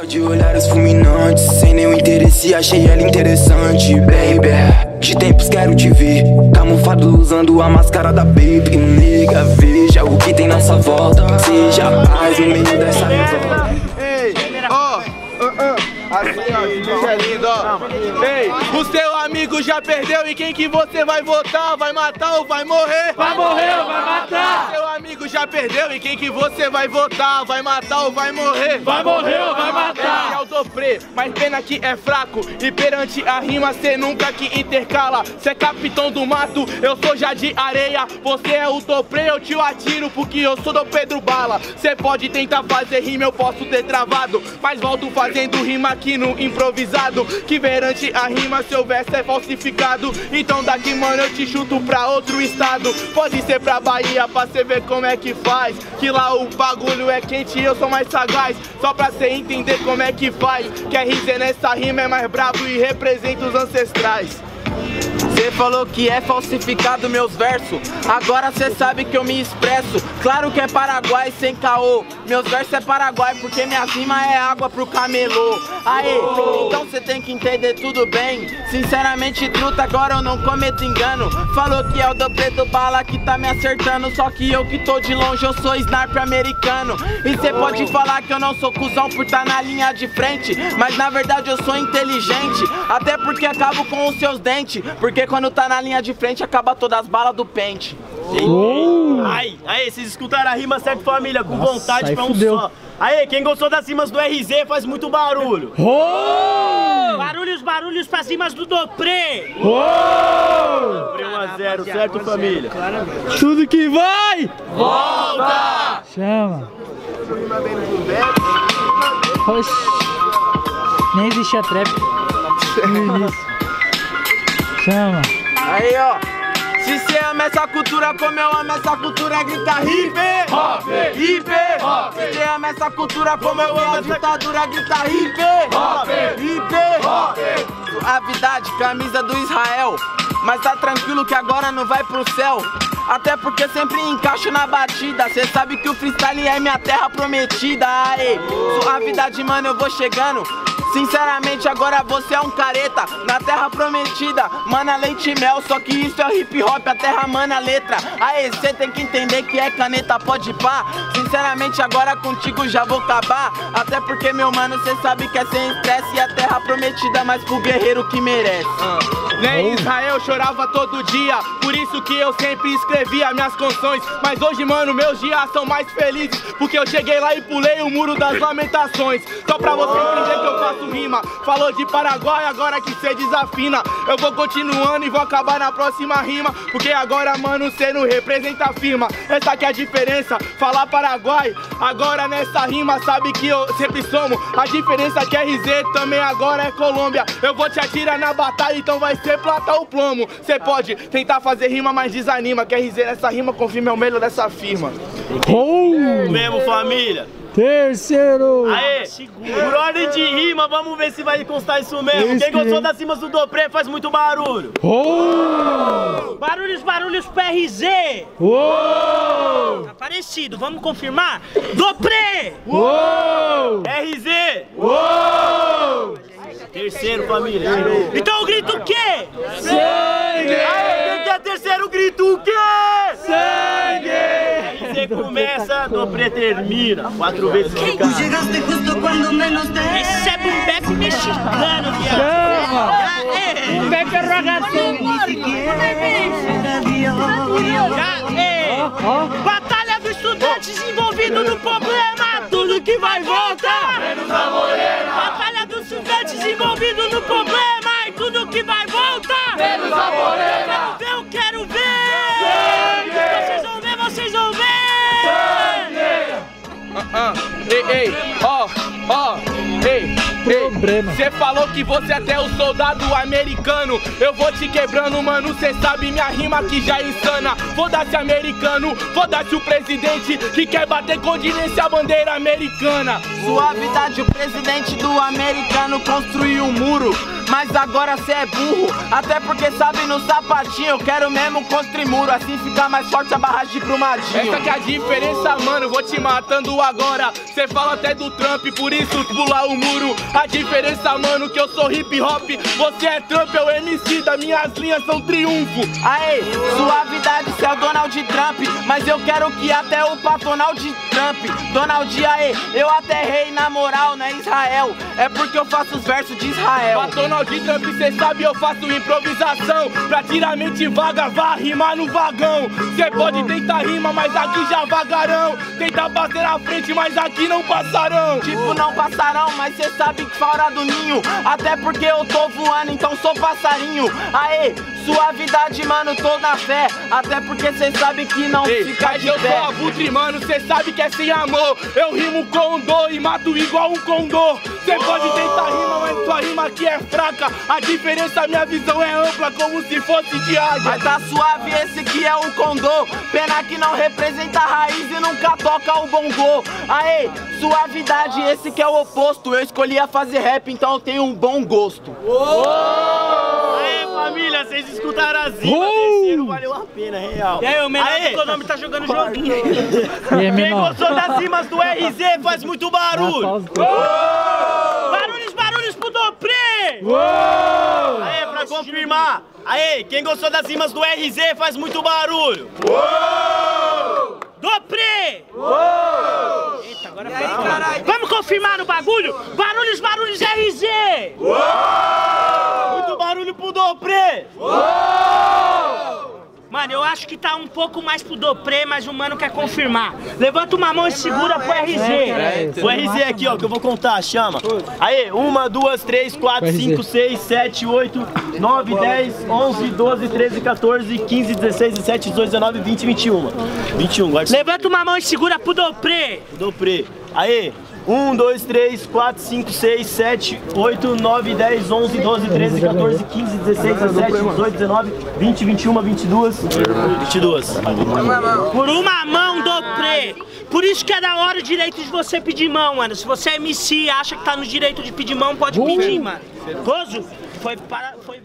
Troca de olhares fulminantes, sem nenhum interesse, achei ela interessante, baby. De tempos quero te ver, camuflado usando a máscara da baby. Nega, veja o que tem nossa volta, seja paz no meio dessa revolta. Ei, ó. Assim, isso é. Ei, o seu amigo já perdeu e quem que você vai votar? Vai matar ou vai morrer? Vai morrer ou vai matar? Seu amigo já perdeu e quem que você vai votar? Vai matar ou vai morrer? Vai morrer ou vai matar? É o Doprê, mas pena que é fraco E perante a rima cê nunca que intercala Cê é capitão do mato, eu sou já de areia Você é o Doprê, eu te atiro porque eu sou do Pedro Bala Cê pode tentar fazer rima, eu posso ter travado Mas volto fazendo rima aqui no improvisado Que perante a rima seu verso é falsificado. Então daqui mano eu te chuto pra outro estado. Pode ser pra Bahia pra cê ver como é que faz. Que lá o bagulho é quente e eu sou mais sagaz. Só pra cê entender como é que faz Que RZ nessa rima é mais bravo e representa os ancestrais Cê falou que é falsificado meus versos. Agora cê sabe que eu me expresso. Claro que é Paraguai sem caô. Meus versos é Paraguai porque minha rima é água pro camelô. Aê, então cê tem que entender tudo bem. Sinceramente truta, agora eu não cometo engano. Falou que é o do preto bala que tá me acertando. Só que eu que tô de longe, eu sou sniper americano. E cê pode falar que eu não sou cuzão por tá na linha de frente. Mas na verdade eu sou inteligente. Até porque acabo com os seus dentes. Porque quando tá na linha de frente acaba todas as balas do pente Aí, aí, vocês escutaram a rima certo, família? Com Nossa, vontade pra um fudeu. só. Aí, quem gostou das rimas do RZ faz muito barulho. Barulhos, barulhos pra cima do Doprê! 1x0, certo, família? Tudo que vai! Volta! Chama! Oxi. Nem existia trap no início. Chama! Aí ó, se cê ama essa cultura como eu amo essa cultura, grita hip hop, hip hop. Se cê ama essa cultura como eu amo a ditadura, grita hip hop, hip hop. Suavidade, camisa do Israel, mas tá tranquilo que agora não vai pro céu. Até porque sempre encaixo na batida. Cê sabe que o freestyle é minha terra prometida. Aê, suavidade mano eu vou chegando Sinceramente agora você é um careta. Na terra prometida, mana leite e mel. Só que isso é hip hop, a terra mana letra. Aê, cê tem que entender que é caneta pode pá. Sinceramente agora contigo já vou acabar. Até porque meu mano cê sabe que é sem estresse. E a terra prometida mais pro guerreiro que merece. Nem Israel chorava todo dia, por isso que eu sempre escrevia minhas canções. Mas hoje, mano, meus dias são mais felizes, porque eu cheguei lá e pulei o muro das lamentações. Só pra você entender que eu faço rima. Falou de Paraguai, agora que cê desafina. Eu vou continuando e vou acabar na próxima rima, porque agora, mano, cê não representa a firma. Essa que é a diferença, falar Paraguai. Agora nessa rima, sabe que eu sempre somo. A diferença é que RZ também agora é Colômbia. Eu vou te atirar na batalha, então vai ser plata ou plomo. Cê pode tentar fazer rima, mas desanima. Que RZ nessa rima confirma é o melhor dessa firma. Mesmo, família. Terceiro! Aê, por ordem de rima, vamos ver se vai constar isso mesmo. Quem gostou das rimas do Dopré faz muito barulho. Barulhos, barulhos pro RZ! Uou! Tá parecido, vamos confirmar? Doprê! Uou! RZ! Terceiro, família. Então eu grito o quê? Sangue! Aê, quem quer terceiro grito o quê? Sangue! RZ começa, Dopré termina. Quatro vezes menos te Esse é bumbeco mexicano, viado! Chama! É, Bumbeco é ni siquiera Dios. Aê! Batalha dos estudantes envolvidos no problema! Tudo que vai voltar! Batalha dos estudantes envolvidos no problema! E tudo que vai voltar! Menos a morena! Ei. Problema. Cê falou que você até é o soldado americano. Eu vou te quebrando, mano. Cê sabe minha rima que já é insana. Foda-se americano, foda-se o presidente que quer bater continência a bandeira americana. Suavidade, o presidente do americano construiu um muro. Mas agora cê é burro. Até porque sabe no sapatinho, eu quero mesmo construir muro, assim fica mais forte a barragem pro Madinho. Essa que é a diferença, mano, vou te matando agora. Cê fala até do Trump, por isso pular o muro. A diferença, mano, que eu sou hip hop, você é Trump, eu MC, das minhas linhas são triunfo. Aê, suavidade, cê é o Donald Trump, mas eu quero que até o Donald Trump, Donald, aê, eu até rei na moral, né, Israel? É porque eu faço os versos de Israel. Donald Trump, cê sabe, eu faço improvisação. Pra tirar mente vaga, vá rimar no vagão. Cê pode tentar rima, mas aqui já vagarão. Tentar bater na frente, mas aqui não passarão. Tipo, não passarão, mas cê sabe que fora do ninho. Até porque eu tô voando, então sou passarinho. Aê, suavidade, mano, tô na fé. Até porque cê sabe que não Ei, fica de eu pé. sou abutre, mano, cê sabe que é sem amor. Eu rimo com dor e mato igual um condor. Cê pode tentar rima, mas sua rima aqui é fraca. A diferença, minha visão é ampla, como se fosse de águia. Mas tá suave esse que é o condô Pena que não representa a raiz e nunca toca o bongô Aê, suavidade, esse que é o oposto Eu escolhi a fazer rap, então eu tenho um bom gosto Aê, família, vocês escutaram as rimas, terceiro valeu a pena, real. E aí, o o nome tá jogando joguinho. E aí, Quem gostou das rimas do RZ faz muito barulho. Barulhos, barulhos pro Dopré! Aê, pra confirmar. Aê, quem gostou das rimas do RZ faz muito barulho. Dopré! Eita, agora foi. Vamos confirmar no bagulho? Barulhos, barulhos, RZ! Muito barulho pro Dopré. Mano, eu acho que tá um pouco mais pro Dopré, mas o mano quer confirmar. Levanta uma mão e segura pro RZ. O RZ aqui, ó, que eu vou contar, chama. Aí, uma, duas, três, quatro, cinco, seis, sete, oito, nove, dez, onze, doze, treze, 14, 15, 16, 17, 18, 19, 20, 21. 21, guarda Levanta uma mão e segura pro Dopré. Dopré. Aí, 1, 2, 3, 4, 5, 6, 7, 8, 9, 10, 11, 12, 13, 14, 15, 16, 17, 18, 19, 20, 21, 22. 22. Por uma mão, Dopré. Por isso que é da hora o direito de você pedir mão, mano. Se você é MC e acha que tá no direito de pedir mão, pode pedir, mano. Gozo? Foi para. Foi...